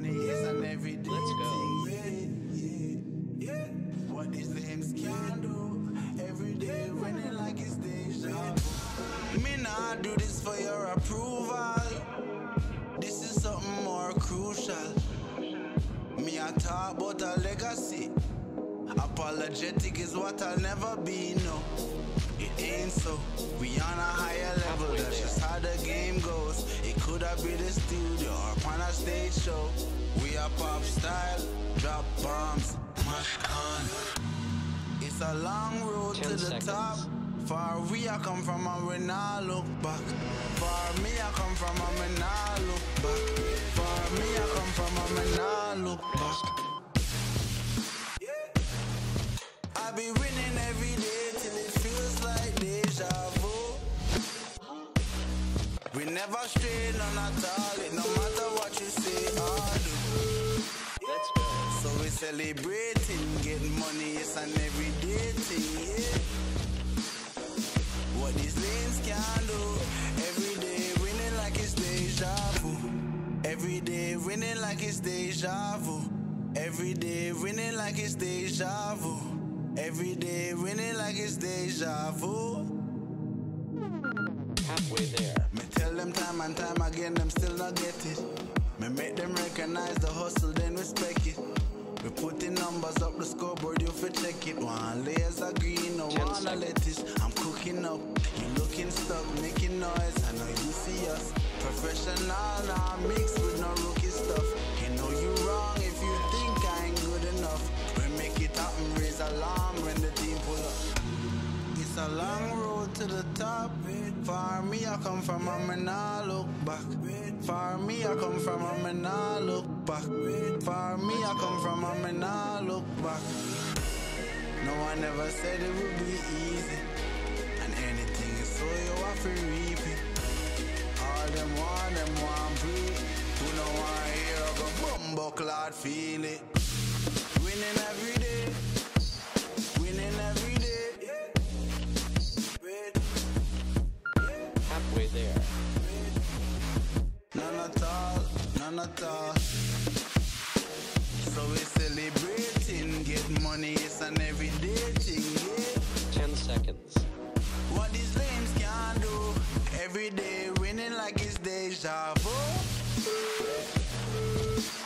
money mm. is an everyday Let's go. thing. Yeah, yeah, yeah. What can do. Every day running like it's deja vu. Me not do this for your approval. This is something more crucial. Me I talk about a legacy. Apologetic is what I'll never be, no. It ain't so. We on a higher level, that's could have been the studio or on a stage show. We are pop style, drop bombs, mash on. It's a long road to Ten the seconds. top. Far we I come from and we not look back. Far me I come from and we not look back. Far me I come from and we not look back. I be winning never stray none at all, it no matter what you say or do. Let's go. So we celebrating, getting money, it's an everyday thing, yeah. What these lanes can do, every day winning like it's deja vu. Every day winning like it's deja vu. Every day winning like it's deja vu. Every day winning like it's deja vu. Recognize the hustle, then respect it. We putting numbers up the scoreboard, you fi check it. One layers of green, no one seconds. lettuce. I'm cooking up, you looking stuck, making noise. I know you see us. Professional, now mixed with no rookie stuff. You know you wrong if you think I ain't good enough. We make it happen, raise alarm when the team pull up. It's a long road to the top. Far me I come from, and nah look back. Far me I come from, and nah look back. Far me I come from, and nah look back. No one ever said it would be easy. And anything is so you have to. All them want, them want breathe. Who no want hear go bumbo clot feel it. Winning every day. All, none at all. So we celebrating, get money, it's an everyday thing, yeah. Ten seconds. What these lames can do, every day winning like it's deja vu.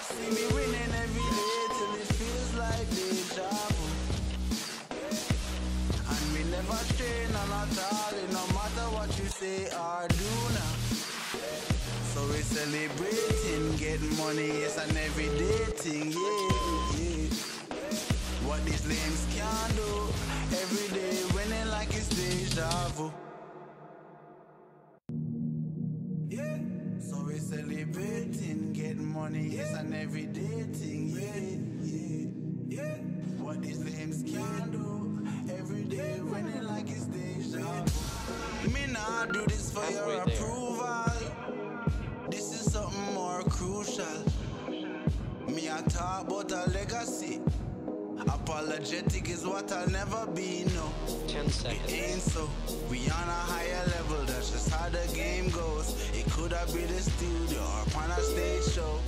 See me winning every day till it feels like deja vu. And we never stray none at all, it no matter what you say or do we celebrating, getting money, it's an everyday thing, yeah, yeah. What these lames can do, every day winning like it's deja vu. Yeah. So we celebrating, getting money, it's an everyday thing, yeah, yeah, yeah. What these lames can do, every day winning like it's deja vu. Me not do this for your approval. Apologetic is what I'll never be, no. Ten It ain't so. We on a higher level, that's just how the game goes. It could have been the studio or on a stage show.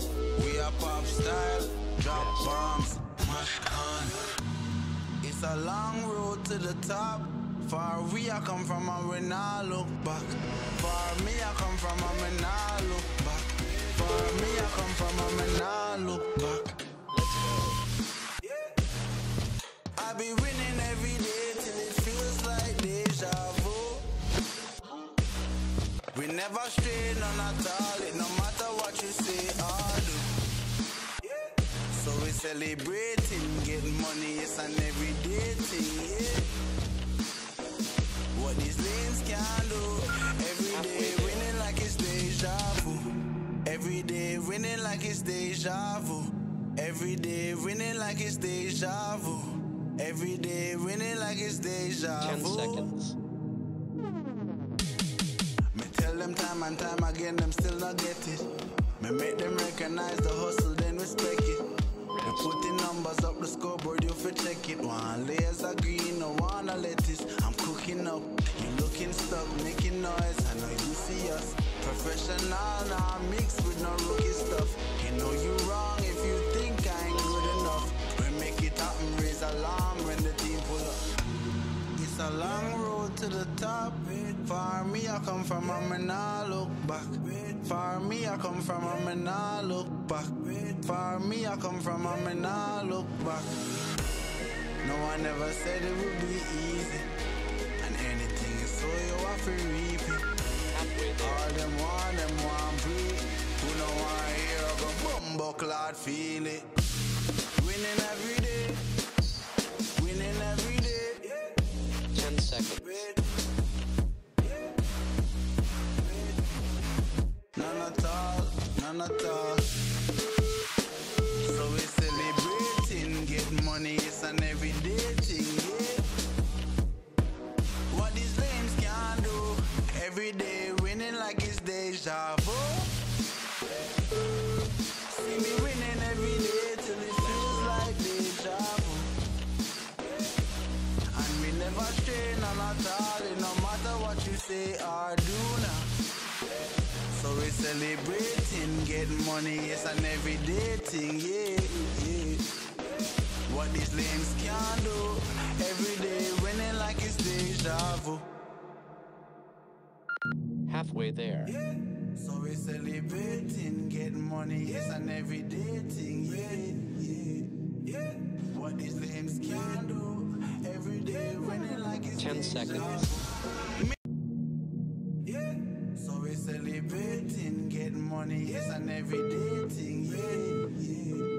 We are pop style, drop bombs, mash on. It's a long road to the top. Far we I come from and we not look back. Far me I come from and we not look back. Far me I come from and we not look back. I be winning every day till it feels like deja vu. We never stray none at all, it no matter what you say or do. So we celebrating, getting money, it's an everyday thing, yeah. What these lanes can do, every day winning like it's deja vu. Every day winning like it's deja vu. Every day winning like it's deja vu. Every day winning like it's deja Ten vu. seconds. Me tell them time and time again, them still not get it. Me make them recognize the hustle, then respect it. Putting numbers up the scoreboard, you fi check it. One layers of green, no one lettuce. I'm cooking up, you looking stuck, making noise. I know you see us. Professional now, mixed with no rookie a long road to the top. Far me, I come from, I'm not look back. Far me, I come from, I'm not look back. Far me, I come from, I'm not look back. No one ever said it would be easy. And anything is so you have to reap it. All them want, them want breathe. Who no hear of a bumbo clot feel it. Winning every none celebrating, get money, it's an everyday thing, yeah, yeah. What these lames can do, every day winning like it's deja vu. Halfway there. So we celebrating, get money, it's an everyday thing, yeah, yeah, yeah. What these lames can do, every day winning like it's Ten deja seconds. vu betting, thing. Getting money is an everyday thing. Yeah, yeah.